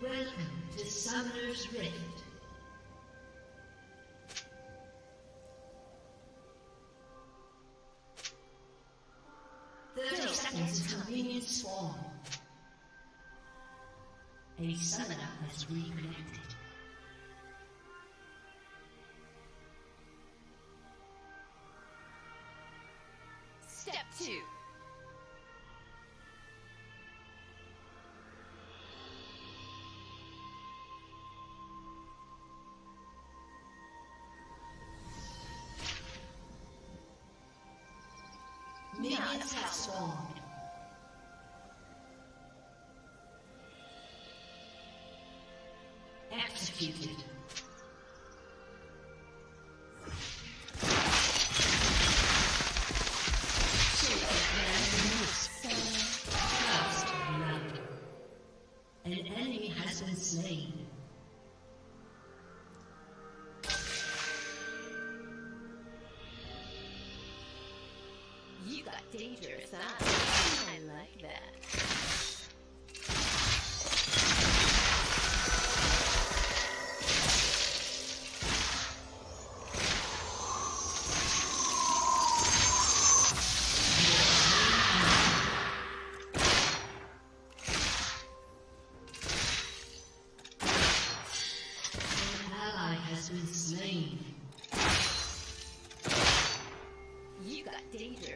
Welcome to Summoner's Rift. Thirty seconds until minions spawn. A summoner has reconnected. Minions have spawned. Executed. An enemy has been slain. Dangerous eyes. I like that. An ally has been slain. You got dangerous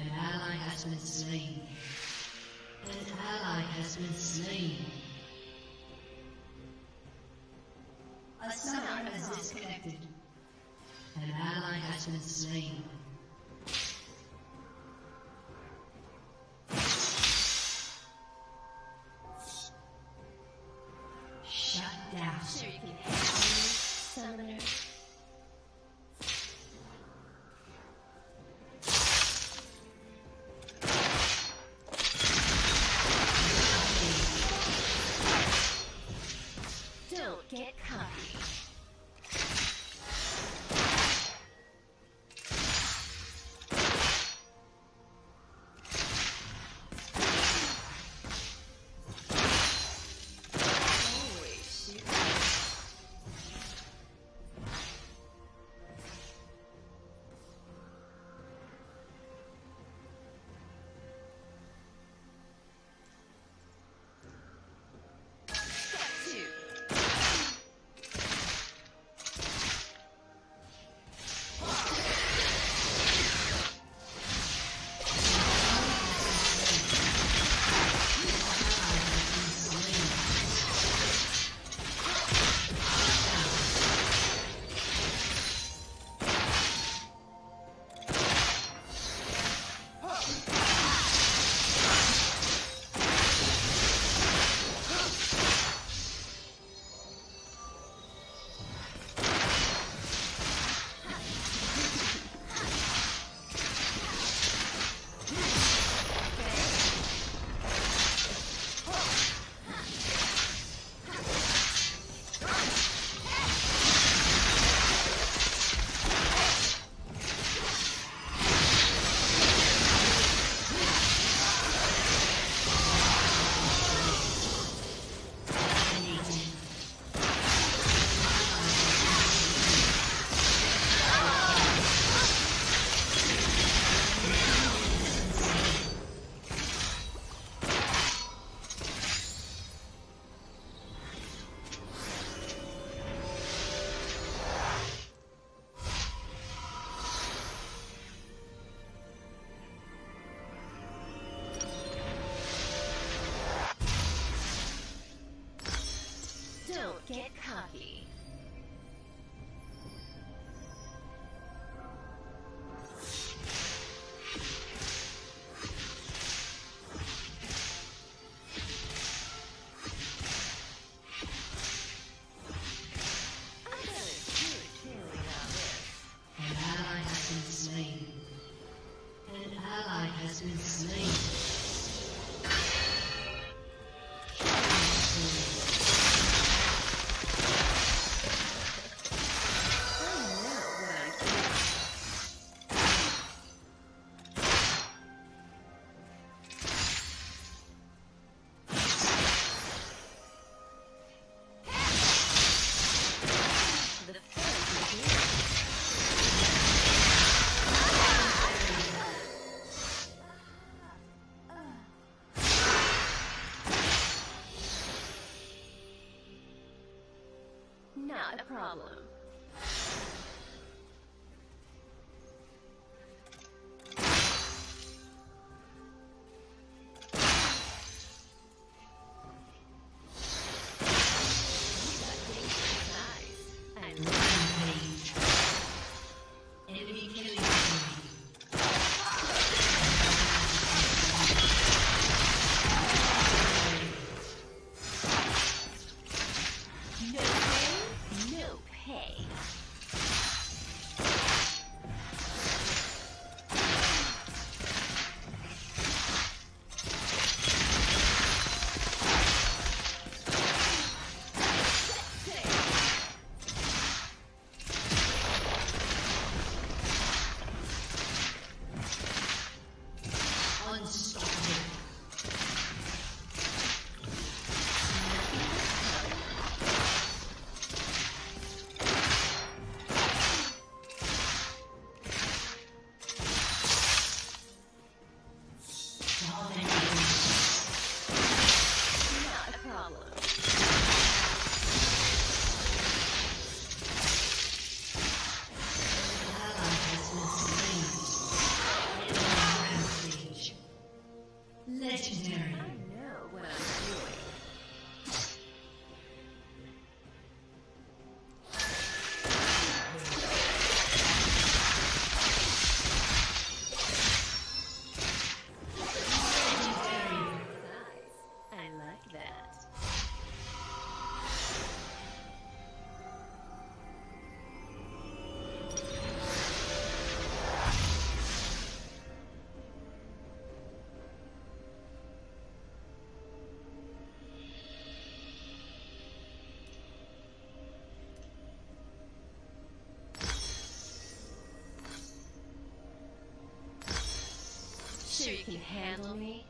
An ally has been slain. An ally has been slain. A summoner has disconnected. An ally has been slain. Shut down. Sure a problem. Legendary. you can handle me?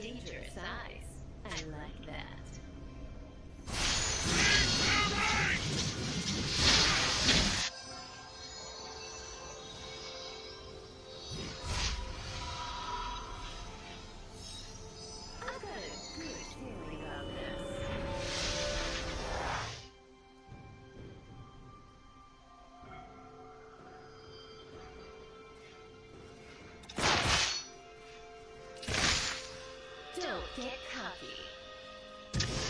dangerous eyes. I like that. Don't get cocky.